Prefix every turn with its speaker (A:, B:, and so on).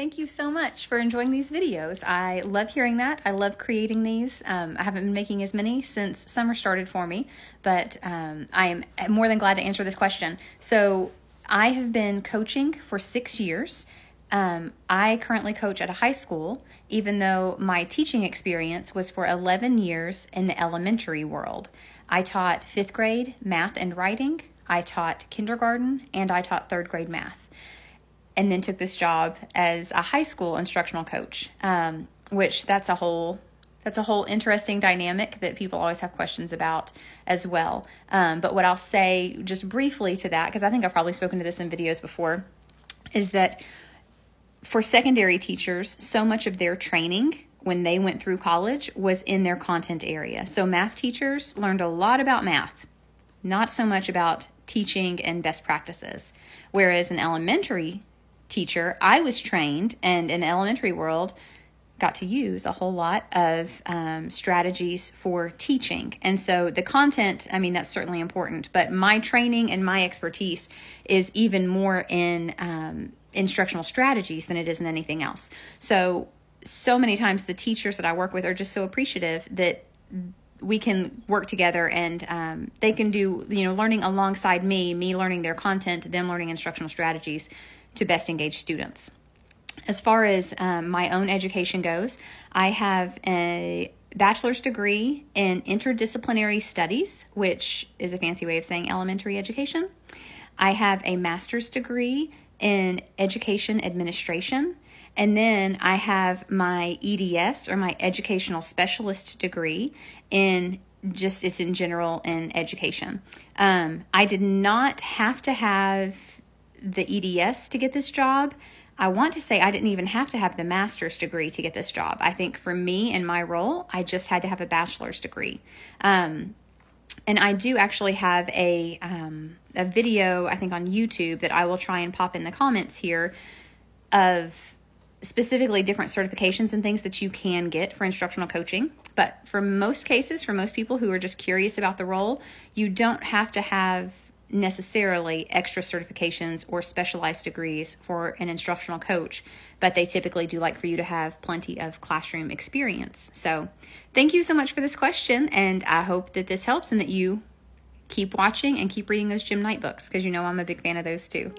A: Thank you so much for enjoying these videos. I love hearing that. I love creating these. Um, I haven't been making as many since summer started for me, but um, I am more than glad to answer this question. So, I have been coaching for six years. Um, I currently coach at a high school, even though my teaching experience was for 11 years in the elementary world. I taught fifth grade math and writing, I taught kindergarten, and I taught third grade math and then took this job as a high school instructional coach, um, which that's a whole that's a whole interesting dynamic that people always have questions about as well. Um, but what I'll say just briefly to that, because I think I've probably spoken to this in videos before, is that for secondary teachers, so much of their training when they went through college was in their content area. So math teachers learned a lot about math, not so much about teaching and best practices. Whereas an elementary teacher, I was trained and in the elementary world got to use a whole lot of um, strategies for teaching. And so the content, I mean, that's certainly important, but my training and my expertise is even more in um, instructional strategies than it is in anything else. So, so many times the teachers that I work with are just so appreciative that we can work together and um, they can do, you know, learning alongside me, me learning their content, them learning instructional strategies to best engage students. As far as um, my own education goes, I have a bachelor's degree in interdisciplinary studies, which is a fancy way of saying elementary education. I have a master's degree in education administration. And then I have my EDS or my educational specialist degree in just it's in general in education. Um, I did not have to have the EDS to get this job. I want to say I didn't even have to have the master's degree to get this job. I think for me and my role, I just had to have a bachelor's degree. Um, and I do actually have a um, a video I think on YouTube that I will try and pop in the comments here of specifically different certifications and things that you can get for instructional coaching. But for most cases, for most people who are just curious about the role, you don't have to have necessarily extra certifications or specialized degrees for an instructional coach, but they typically do like for you to have plenty of classroom experience. So, thank you so much for this question, and I hope that this helps and that you keep watching and keep reading those Jim Knight books because you know I'm a big fan of those too.